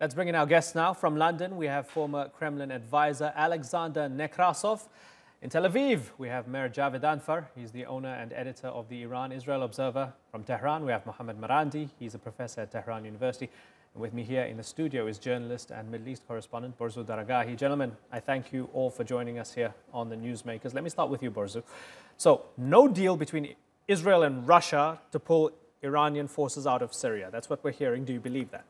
Let's bring in our guests now. From London, we have former Kremlin advisor Alexander Nekrassov. In Tel Aviv, we have Meir Javedanfar. He's the owner and editor of the Iran-Israel Observer. From Tehran, we have Mohammad Marandi. He's a professor at Tehran University. And with me here in the studio is journalist and Middle East correspondent Borzou Daragahi. Gentlemen, I thank you all for joining us here on the Newsmakers. Let me start with you, Borzou. So, no deal between Israel and Russia to pull Iranian forces out of Syria. That's what we're hearing. Do you believe that?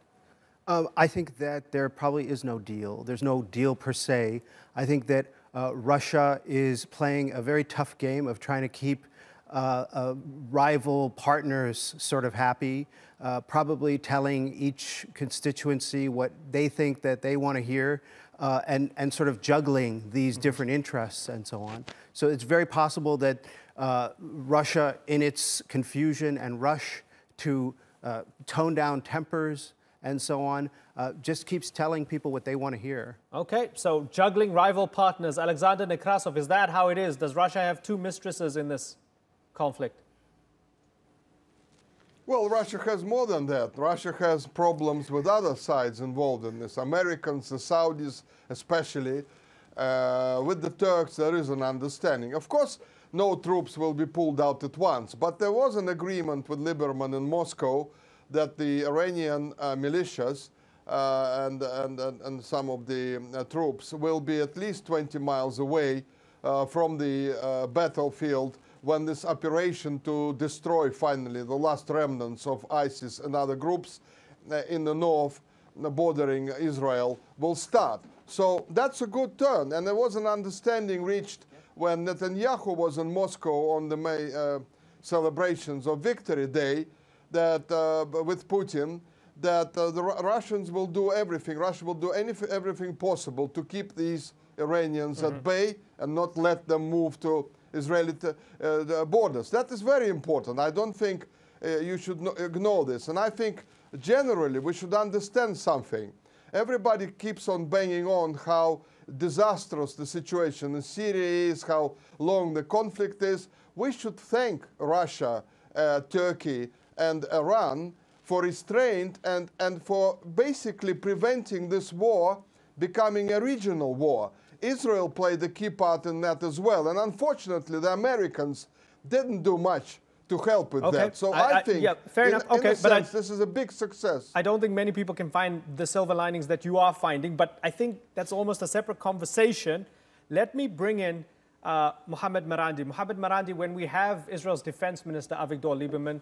Um, I think that there probably is no deal. There's no deal per se. I think that uh, Russia is playing a very tough game of trying to keep uh, uh, rival partners sort of happy, uh, probably telling each constituency what they think that they want to hear, uh, and, and sort of juggling these different interests and so on. So it's very possible that uh, Russia, in its confusion and rush to tone down tempers, and so on, uh, just keeps telling people what they want to hear. Okay, so juggling rival partners. Alexander Nekrassov, is that how it is? Does Russia have two mistresses in this conflict? Well, Russia has more than that. Russia has problems with other sides involved in this. Americans, the Saudis especially. Uh, with the Turks, there is an understanding. Of course, no troops will be pulled out at once, but there was an agreement with Lieberman in Moscow that the Iranian uh, militias uh, and, and, and, some of the uh, troops will be at least 20 miles away from the battlefield when this operation to destroy finally the last remnants of ISIS and other groups in the north bordering Israel will start. So that's a good turn. And there was an understanding reached when Netanyahu was in Moscow on the May uh, celebrations of Victory Day that uh, with Putin that uh, the Russians will do everything. Russia will do anything, everything possible to keep these Iranians mm -hmm. at mm-hmm. bay and not let them move to Israeli uh, borders. That is very important. I don't think uh, you should ignore this. And I think generally we should understand something. Everybody keeps on banging on how disastrous the situation in Syria is, how long the conflict is. We should thank Russia, uh, Turkey, and Iran for restraint and, and for basically preventing this war becoming a regional war. Israel played a key part in that as well. And unfortunately, the Americans didn't do much to help with okay. that. So I, I think, yeah, fair in, enough. Okay, but sense, I, this is a big success. I don't think many people can find the silver linings that you are finding, but I think that's almost a separate conversation. Let me bring in uh, Mohammad Marandi. Mohammad Marandi, when we have Israel's defense minister Avigdor Lieberman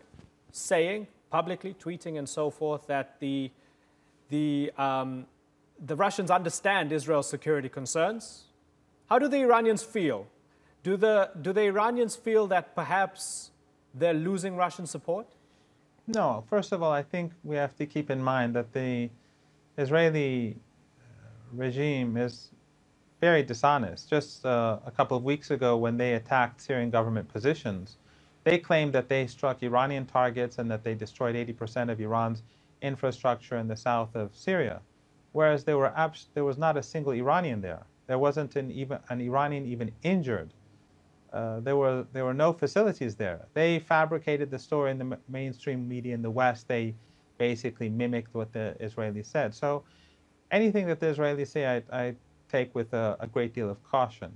saying publicly, tweeting and so forth, that the, the, um, the Russians understand Israel's security concerns. How do the Iranians feel? Do the, do the Iranians feel that perhaps they're losing Russian support? No. First of all, I think we have to keep in mind that the Israeli uh, regime is very dishonest. Just uh, a couple of weeks ago, when they attacked Syrian government positions, they claimed that they struck Iranian targets and that they destroyed 80% of Iran's infrastructure in the south of Syria, whereas there, were there was not a single Iranian there. There wasn't an, even, an Iranian even injured. Uh, there, were, there were no facilities there. They fabricated the story in the mainstream media in the West. They basically mimicked what the Israelis said. So anything that the Israelis say, I, I take with a, a great deal of caution.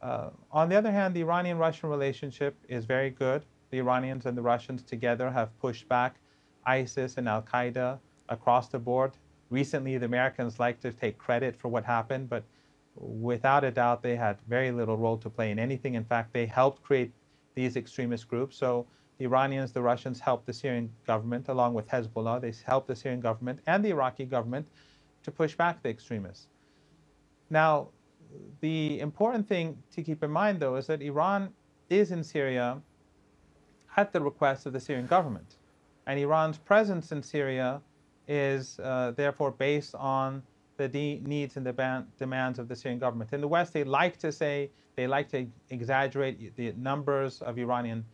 Uh, on the other hand, the Iranian-Russian relationship is very good. The Iranians and the Russians together have pushed back ISIS and Al-Qaeda across the board. Recently, the Americans like to take credit for what happened, but without a doubt, they had very little role to play in anything. In fact, they helped create these extremist groups. So the Iranians, the Russians helped the Syrian government, along with Hezbollah. They helped the Syrian government and the Iraqi government to push back the extremists. Now, the important thing to keep in mind, though, is that Iran is in Syria at the request of the Syrian government. And Iran's presence in Syria is uh, therefore based on the needs and the demands of the Syrian government. In the West, they like to say, they like to exaggerate the numbers of Iranian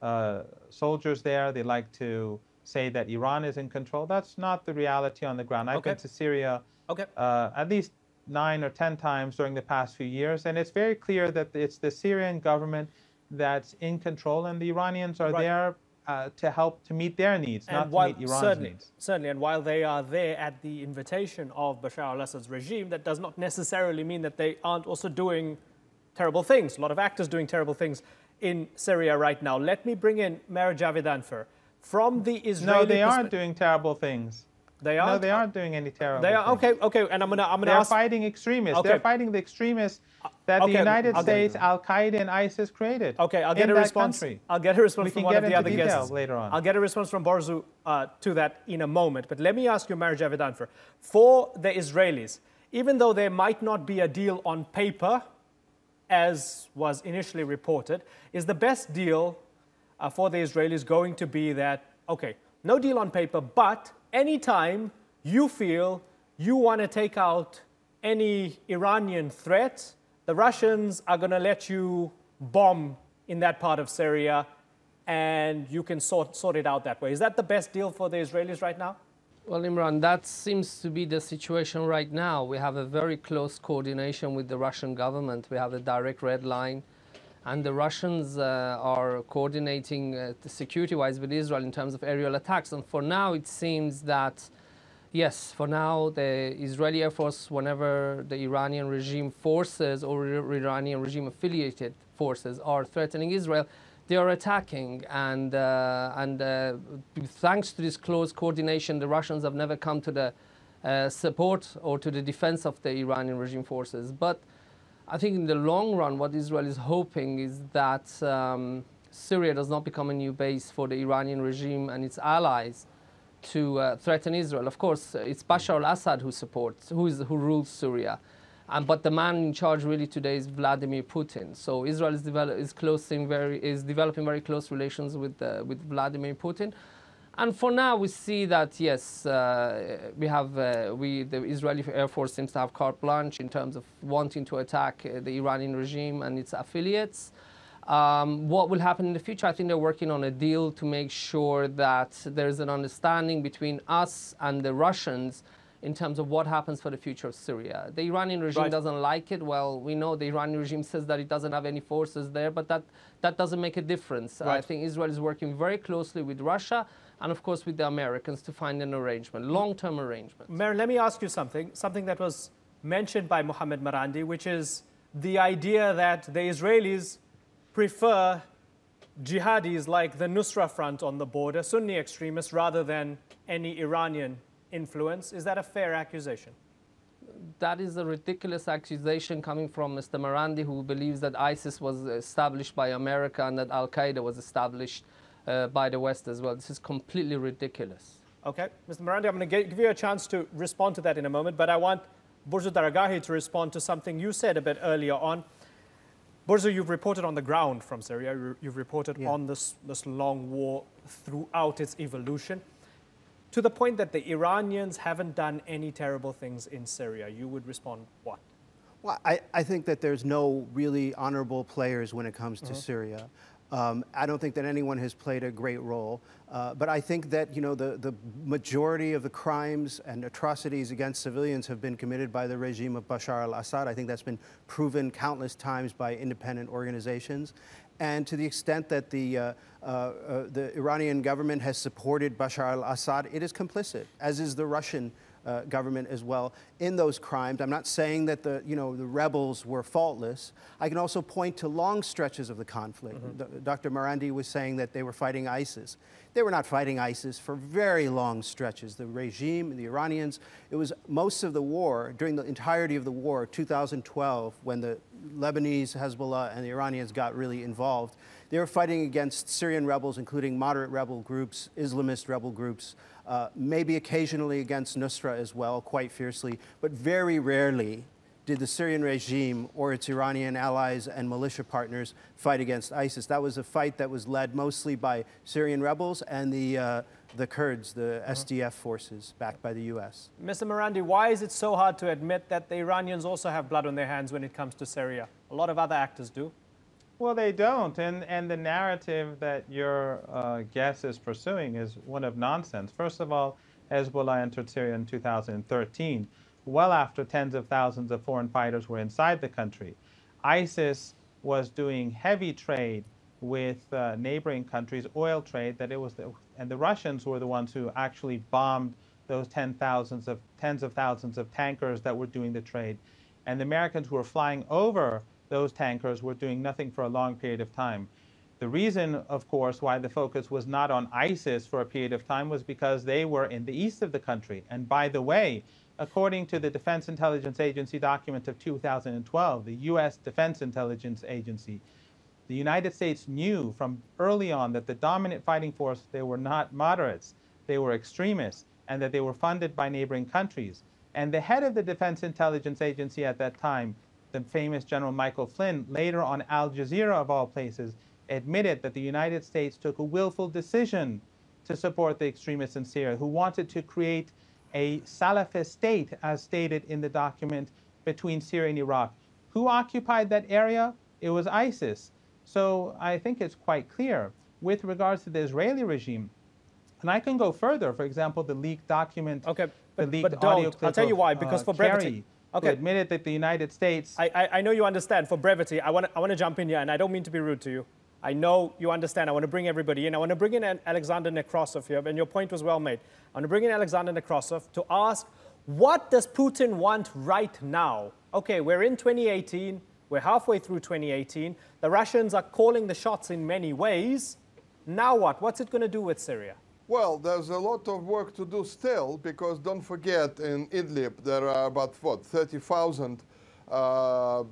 uh, soldiers there. They like to say that Iran is in control. That's not the reality on the ground. I've okay. been to Syria okay. uh, at least nine or ten times during the past few years, and it's very clear that it's the Syrian government that's in control, and the Iranians are right. there uh, to help to meet their needs, and not while, to meet Iran's certainly, needs. Certainly, and while they are there at the invitation of Bashar al-Assad's regime, that does not necessarily mean that they aren't also doing terrible things. A lot of actors doing terrible things in Syria right now. Let me bring in Meir Javedanfar. From the Israeli No, they aren't doing terrible things. They are. No, they aren't doing any terrible. They are okay. Okay, and I'm gonna I'm gonna They're ask. fighting extremists. Okay. They're fighting the extremists that okay, the United I'll States, Al Qaeda, and ISIS created. Okay, I'll get a response. Country. I'll get a response We from one of the other guests later on. I'll get a response from Borzou uh, to that in a moment. But let me ask you, Meir Javedanfar, for the Israelis, even though there might not be a deal on paper, as was initially reported, is the best deal uh, for the Israelis going to be that okay, no deal on paper, but anytime you feel you want to take out any Iranian threat, the Russians are going to let you bomb in that part of Syria and you can sort, sort it out that way. Is that the best deal for the Israelis right now? Well, Imran, that seems to be the situation right now. We have a very close coordination with the Russian government. We have a direct red line. And the Russians uh, are coordinating uh, security wise with Israel in terms of aerial attacks. And for now, it seems that, yes, for now, the Israeli Air Force, whenever the Iranian regime forces or Iranian regime affiliated forces are threatening Israel, they are attacking. And, uh, and uh, thanks to this close coordination, the Russians have never come to the uh, support or to the defense of the Iranian regime forces. But I think in the long run, what Israel is hoping is that um, Syria does not become a new base for the Iranian regime and its allies to uh, threaten Israel. Of course, it's Bashar al-Assad who supports, who, is, who rules Syria. Um, but the man in charge really today is Vladimir Putin. So Israel is, develop, is, closing very, is developing very close relations with, uh, with Vladimir Putin. And for now, we see that yes, uh, we have uh, we the Israeli Air Force seems to have carte blanche in terms of wanting to attack uh, the Iranian regime and its affiliates. Um, what will happen in the future? I think they're working on a deal to make sure that there's an understanding between us and the Russians in terms of what happens for the future of Syria. The Iranian regime Right. doesn't like it. Well, we know the Iranian regime says that it doesn't have any forces there, but that, that doesn't make a difference. I think Israel is working very closely with Russia and, of course, with the Americans to find an arrangement, long-term arrangement. Meir, let me ask you something, something that was mentioned by Mohammed Marandi, which is the idea that the Israelis prefer jihadis like the Nusra Front on the border, Sunni extremists, rather than any Iranian influence. Is that a fair accusation? That is a ridiculous accusation coming from Mr. Marandi, who believes that ISIS was established by America and that Al Qaeda was established uh, by the West as well. This is completely ridiculous. Okay, Mr. Marandi, I'm going to give you a chance to respond to that in a moment, but I want Borzou Daragahi to respond to something you said a bit earlier on. Borzou, you've reported on the ground from Syria. You- You've reported Yeah. on this, this long war throughout its evolution. To the point that the Iranians haven't done any terrible things in Syria, you would respond what? Well, I, I think that there's no really honorable players when it comes to Syria. Um, I don't think that anyone has played a great role. Uh, but I think that, you know, the, the majority of the crimes and atrocities against civilians have been committed by the regime of Bashar al-Assad. I think that's been proven countless times by independent organizations. And to the extent that the, uh, uh, uh, the Iranian government has supported Bashar al-Assad, it is complicit, as is the Russian uh, government as well in those crimes. I'm not saying that the, you know, the rebels were faultless. I can also point to long stretches of the conflict. D- Dr. Marandi was saying that they were fighting ISIS. They were not fighting ISIS for very long stretches. The regime, the Iranians, it was most of the war, during the entirety of the war, 2012, when the Lebanese, Hezbollah, and the Iranians got really involved, they were fighting against Syrian rebels, including moderate rebel groups, Islamist rebel groups, uh, maybe occasionally against Nusra as well, quite fiercely, but very rarely did the Syrian regime or its Iranian allies and militia partners fight against ISIS. That was a fight that was led mostly by Syrian rebels and the, uh, the Kurds, the SDF forces backed by the US. Mr. Marandi, why is it so hard to admit that the Iranians also have blood on their hands when it comes to Syria? A lot of other actors do. Well, they don't, and and the narrative that your uh, guest is pursuing is one of nonsense. First of all, Hezbollah entered Syria in 2013, well after tens of thousands of foreign fighters were inside the country. ISIS was doing heavy trade with uh, neighboring countries, oil trade, that it was, the, and the Russians were the ones who actually bombed those ten thousands of, tens of thousands of tankers that were doing the trade. And the Americans who were flying over those tankers were doing nothing for a long period of time. The reason, of course, why the focus was not on ISIS for a period of time was because they were in the east of the country. And by the way, according to the Defense Intelligence Agency document of 2012, the U.S. Defense Intelligence Agency, the United States knew from early on that the dominant fighting force, they were not moderates, they were extremists, and that they were funded by neighboring countries. And the head of the Defense Intelligence Agency at that time, the famous General Michael Flynn, later on Al Jazeera of all places, admitted that the United States took a willful decision to support the extremists in Syria who wanted to create a Salafist state, as stated in the document, between Syria and Iraq. Who occupied that area? It was ISIS. So I think it's quite clear with regards to the Israeli regime. And I can go further. For example, the leaked document, okay, but, the leaked but don't. audio clip I'll tell you why. Because uh, for brevity, Kerry, okay, who admitted that the United States. I, I, I know you understand. For brevity, I want to I want to jump in here, and I don't mean to be rude to you. I know you understand. I want to bring everybody in. I want to bring in Alexander Nekrassov here, and your point was well made. I want to bring in Alexander Nekrassov to ask, what does Putin want right now? Okay, we're in 2018. We're halfway through 2018. The Russians are calling the shots in many ways. Now what? What's it going to do with Syria? Well, there's a lot of work to do still because don't forget in Idlib there are about what 30,000 uh,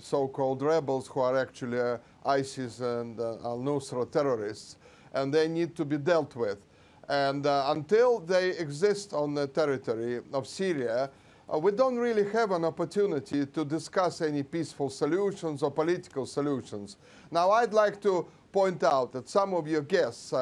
so-called rebels who are actually uh, ISIS and uh, al-Nusra terrorists, and they need to be dealt with. And uh, until they exist on the territory of Syria, uh, we don't really have an opportunity to discuss any peaceful solutions or political solutions. Now, I'd like to point out that some of your guests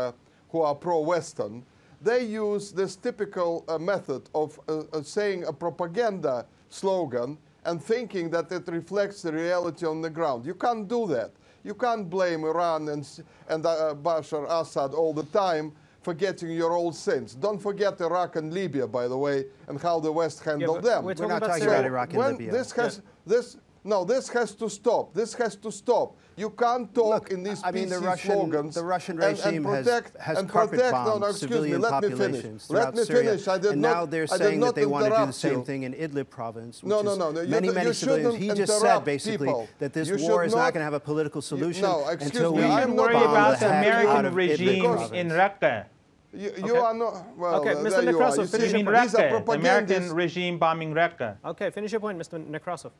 who are pro-Western, they use this typical uh, method of uh, saying a propaganda slogan and thinking that it reflects the reality on the ground. You can't do that. You can't blame Iran and, and uh, Bashar Assad all the time forgetting your old sins. Don't forget Iraq and Libya, by the way, and how the West handled yeah, them. We're, we're not talking about Iraq and Libya. This has, yeah. this, no, this has to stop. This has to stop. You can't talk Look, in these I mean, the Russian, slogans. The Russian regime and, and protect, has, has and carpet protect, bombed no, no, excuse civilian me, let populations me finish. throughout Let me Syria. finish. I did and not, now they're I saying that they want to do the same you. thing in Idlib province. no, no, no, no. Many, you, many you civilians. He just said basically people. that this you war is not, not going to have a political solution no, excuse until me, we I'm not worry about the the heck out American regime in. Raqqa. You, you Okay. are not. Well, Okay, uh, Mr. there. Nekrassov, finish your point. these the American regime bombing Raqqa. Okay, finish your point, Mr. Nekrassov.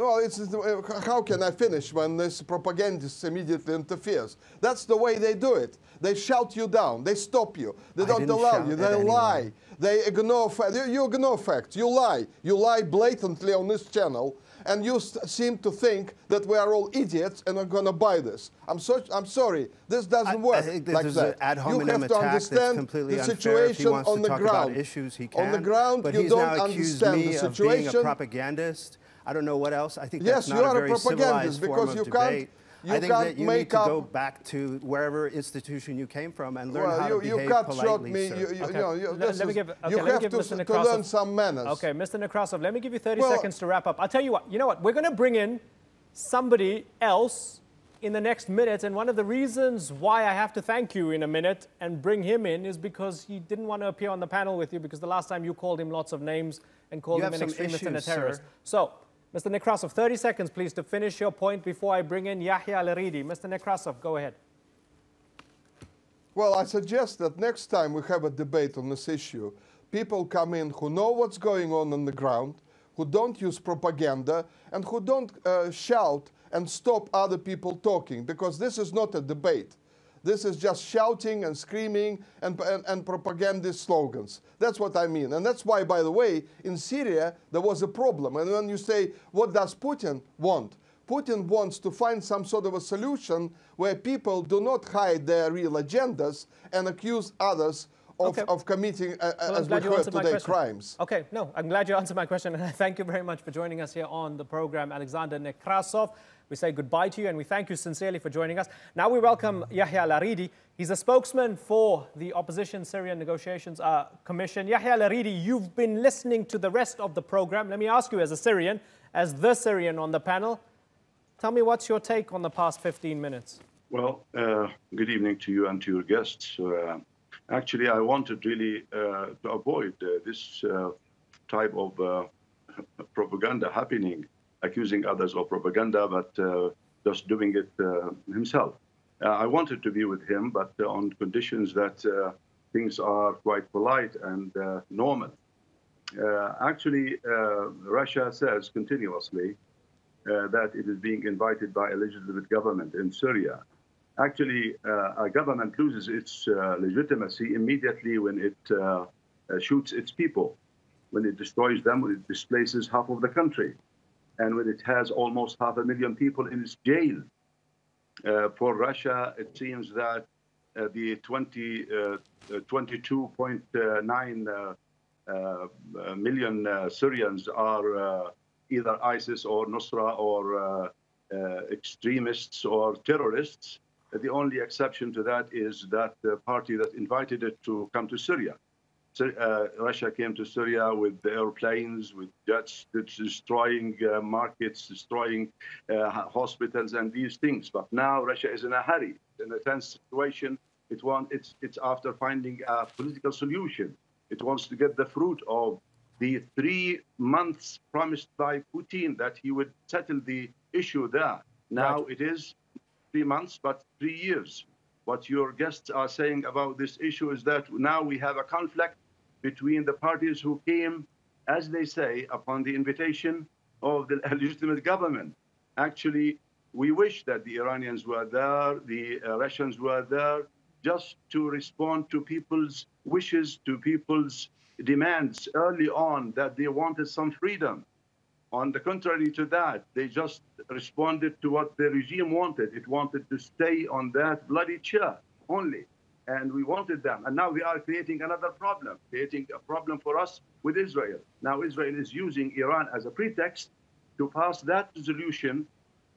No, it's, uh, how can I finish when this propagandist immediately interferes? That's the way they do it. They shout you down. They stop you. They I don't allow you. They anyone. lie. They ignore facts. You, you ignore facts. You lie. You lie blatantly on this channel, and you seem to think that we are all idiots and are going to buy this. I'm so, I'm sorry. This doesn't I- work I like that. ad you have to understand the unfair. If he situation on the ground. issues, he On the ground, you don't understand the of being a situation. propagandist. I don't know what else. I think Yes, that's you not are a a very propagandist civilized because form of you can't- debate. you I think can't that you make need to up- go back to wherever institution you came from and learn well, how you, to you behave cut short politely, me. sir. You, you, Okay. know, you, Let- let me give- okay, you have give to, Mr. to learn some manners. Okay, Mr. Nekrassov, let me give you 30 Well- seconds to wrap up. I'll tell you what, you know what, we're going to bring in somebody else in the next minute, and one of the reasons why I have to thank you in a minute and bring him in is because he didn't want to appear on the panel with you because the last time you called him lots of names and called You him an some extremist and a terrorist. sir. So, Mr. Nekrassov, 30 seconds, please, to finish your point before I bring in Yahya Al-Aridi. Mr. Nekrassov, go ahead. Well, I suggest that next time we have a debate on this issue, people come in who know what's going on on the ground, who don't use propaganda, and who don't uh, shout and stop other people talking, because this is not a debate. This is just shouting and screaming and, and, and propagandist slogans. That's what I mean. And that's why, by the way, in Syria, there was a problem. And when you say, what does Putin want? Putin wants to find some sort of a solution where people do not hide their real agendas and accuse others of, Okay. of committing, uh, Well, I'm as we heard today, crimes. Okay, no, I'm glad you answered my question, and thank you very much for joining us here on the program, Alexander Nekrassov. We say goodbye to you, and we thank you sincerely for joining us. Now we welcome Yahya Al-Aridi. He's a spokesman for the Opposition Syrian Negotiations uh, Commission. Yahya Al-Aridi, you've been listening to the rest of the program. Let me ask you, as a Syrian, as the Syrian on the panel, tell me what's your take on the past 15 minutes? Well, uh, good evening to you and to your guests. Uh, actually, I wanted really uh, to avoid uh, this uh, type of propaganda happening, accusing others of propaganda, but just doing it himself. I wanted to be with him, but on conditions that things are quite polite and normal. actually, Russia says continuously uh, that it is being invited by a legitimate government in Syria. Actually, uh, a government loses its uh, legitimacy immediately when it uh, uh, shoots its people, when it destroys them, when it displaces half of the country, and when it has almost half a million people in its jail. Uh, for Russia, it seems that uh, the 20, uh, uh, 22.9 million Syrians are either ISIS or Nusra or uh, uh, extremists or terrorists. The only exception to that is that the party that invited it to come to Syria. Uh, Russia came to Syria with airplanes, with jets, destroying uh, markets, destroying uh, hospitals, and these things. But now Russia is in a hurry, in a tense situation. It want, it's, it's after finding a political solution. It wants to get the fruit of the three months promised by Putin that he would settle the issue there. Now right. it is three months, but three years. What your guests are saying about this issue is that now we have a conflict between the parties who came, as they say, upon the invitation of the legitimate government. Actually, we wish that the Iranians were there, the uh, Russians were there, just to respond to people's wishes, to people's demands early on that they wanted some freedom. On the contrary to that, they just responded to what the regime wanted. It wanted to stay on that bloody chair only. And we wanted them. And now we are creating another problem, creating a problem for us with Israel. Now Israel is using Iran as a pretext to pass that resolution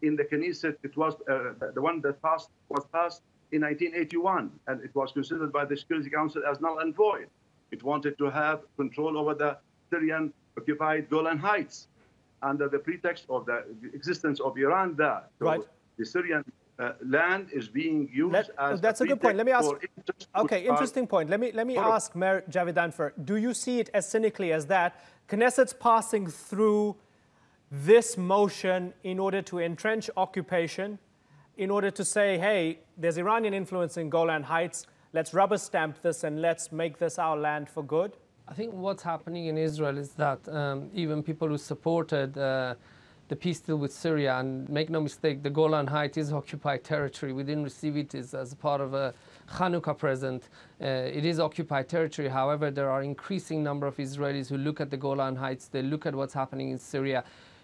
in the Knesset. It was uh, the one that passed was passed in 1981, and it was considered by the Security Council as null and void. It wanted to have control over the Syrian occupied Golan Heights under the pretext of the existence of Iran there. So right. The Syrian uh, land is being used let, as that's a, a good point. Let me ask. Okay, interesting point. Let me let me ask Meir Javedanfar. Do you see it as cynically as that? Knesset's passing through this motion in order to entrench occupation, in order to say, hey, there's Iranian influence in Golan Heights let's rubber stamp this and let's make this our land for good? I think what's happening in Israel is that um, even people who supported uh, the peace deal with Syria, and make no mistake, the Golan Heights is occupied territory. We didn't receive it as, part of a Hanukkah present. Uh, it is occupied territory. However, there are increasing number of Israelis who look at the Golan Heights. They look at what's happening in Syria.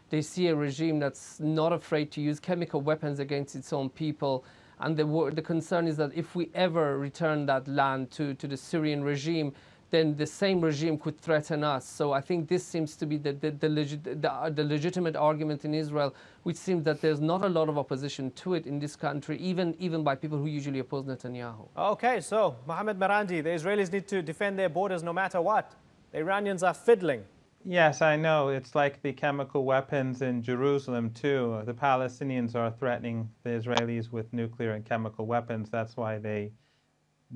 They see a regime that's not afraid to use chemical weapons against its own people. And the, the concern is that if we ever return that land to, to the Syrian regime, then the same regime could threaten us. So I think this seems to be the, the, the, legi the, uh, the, legitimate argument in Israel, which seems that there's not a lot of opposition to it in this country, even, even by people who usually oppose Netanyahu. Okay, so Mohammed Marandi, the Israelis need to defend their borders no matter what. The Iranians are fiddling. Yes, I know. It's like the chemical weapons in Jerusalem, too. The Palestinians are threatening the Israelis with nuclear and chemical weapons. That's why they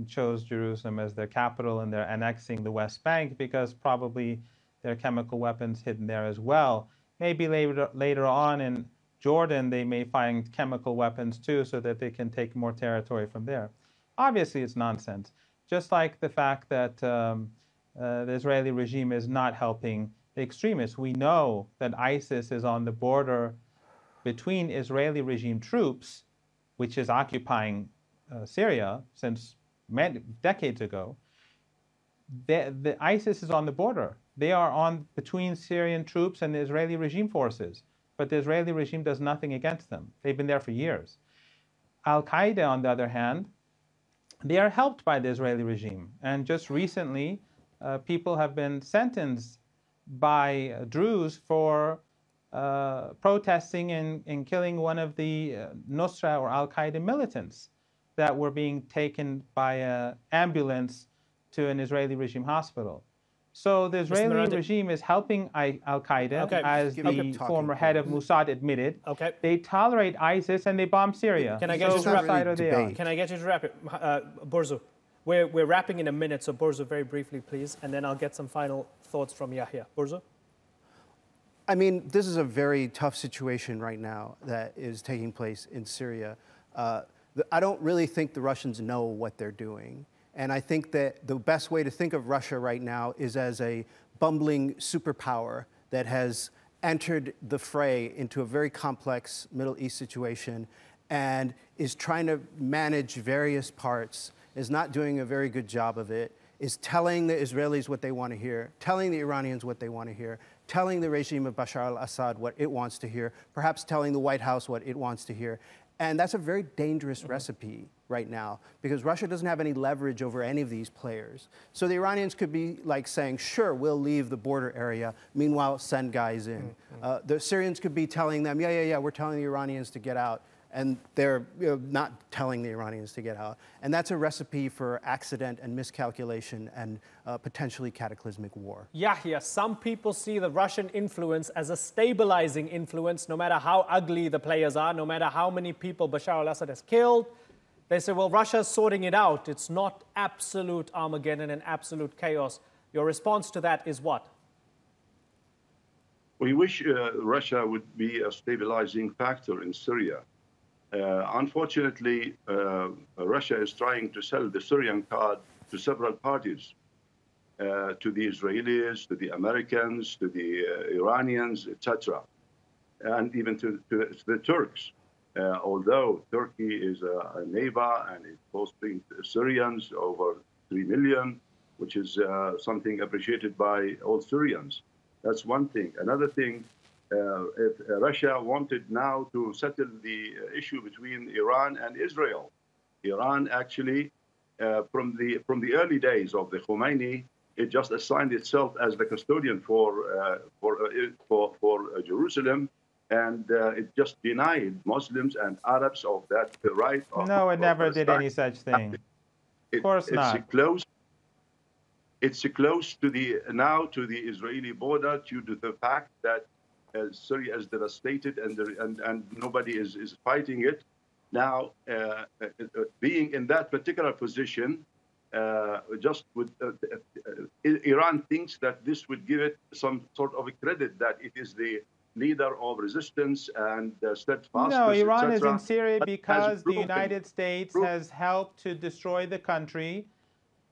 chose Jerusalem as their capital and they're annexing the West Bank because probably there are chemical weapons hidden there as well. Maybe later, later on in Jordan, they may find chemical weapons too so that they can take more territory from there. Obviously, it's nonsense. Just like the fact that. Um, uh, the Israeli regime is not helping the extremists. We know that ISIS is on the border between Israeli regime troops, which is occupying uh, Syria since decades ago. The, the ISIS is on the border. They are on between Syrian troops and the Israeli regime forces, but the Israeli regime does nothing against them. They've been there for years. Al Qaeda, on the other hand, they are helped by the Israeli regime. And just recently, uh, people have been sentenced by uh, Druze for uh, protesting and, and, killing one of the uh, Nusra or Al Qaeda militants that were being taken by an ambulance to an Israeli regime hospital. So the Israeli Marandi. regime is helping I- Al Qaeda, Okay. as Give the former head of. Mossad admitted. Okay. They tolerate ISIS and they bomb Syria. Can I get so you to whose wrap- side are they. Can I get you to wrap it? Uh, Borzou, we're, we're wrapping in a minute, so Borzou, very briefly, please, and then I'll get some final thoughts from Yahya. Borzou? I mean, this is a very tough situation right now that is taking place in Syria. Uh, the, I don't really think the Russians know what they're doing. And I think that the best way to think of Russia right now is as a bumbling superpower that has entered the fray into a very complex Middle East situation and is trying to manage various parts, is not doing a very good job of it, is telling the Israelis what they want to hear, telling the Iranians what they want to hear, telling the regime of Bashar al Assad what it wants to hear, perhaps telling the White House what it wants to hear. And that's a very dangerous recipe right now because Russia doesn't have any leverage over any of these players. So the Iranians could be like saying, sure, we'll leave the border area, meanwhile, send guys in. Uh, the Syrians could be telling them, yeah, yeah, yeah, we're telling the Iranians to get out and they're you know, not telling the Iranians to get out. And that's a recipe for accident and miscalculation and uh, potentially cataclysmic war. Yahya, some people see the Russian influence as a stabilizing influence, no matter how ugly the players are, no matter how many people Bashar al Assad has killed. They say, well, Russia's sorting it out. It's not absolute Armageddon and absolute chaos. Your response to that is what? We wish uh, Russia would be a stabilizing factor in Syria. Uh, unfortunately, uh, Russia is trying to sell the Syrian card to several parties, uh, to the Israelis, to the Americans, to the uh, Iranians, etc., and even to, to, the Turks. Uh, although Turkey is a, a neighbor and is hosting Syrians over 3 million, which is uh, something appreciated by all Syrians. That's one thing. Another thing, if uh, Russia wanted now to settle the uh, issue between Iran and Israel, Iran actually, uh, from the from the early days of the Khomeini, it just assigned itself as the custodian for uh, for uh, for for uh, Jerusalem, and uh, it just denied Muslims and Arabs of that right. Of, No, it never did any such thing. It- course it's not. close. It's close to the now to the Israeli border due to the fact that uh, Syria is devastated and, the, and and nobody is, is fighting it. Now, uh, uh, uh, being in that particular position, uh, just would uh, uh, Iran thinks that this would give it some sort of a credit that it is the leader of resistance and uh, steadfastness. No, Iran is in Syria because the United States pro- has helped to destroy the country,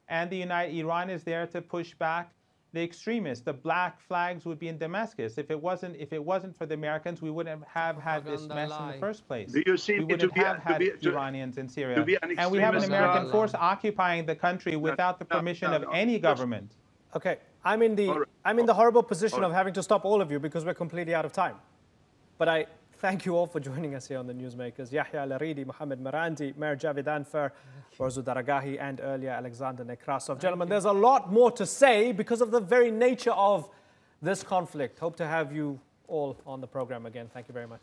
and the United Iran is there to push back the extremists. The black flags would be in Damascus. If it wasn't, if it wasn't for the Americans, we wouldn't have had this Propaganda mess in the first place. Do you see we wouldn't be a- have to had be- to- Iranians in Syria, be an and we have an American ally. force occupying the country without the no, permission no, of any government. Okay, I'm in the All right. I'm in the horrible position All of having to stop all of you because we're completely out of time. But I thank you all for joining us here on the Newsmakers. Yahya Al-Aridi, Mohammed Marandi, Mayor Javid Anfer, Borzou Daragahi, and earlier Alexander Nekrassov. Gentlemen, there's a lot more to say because of the very nature of this conflict. Hope to have you all on the program again. Thank you very much.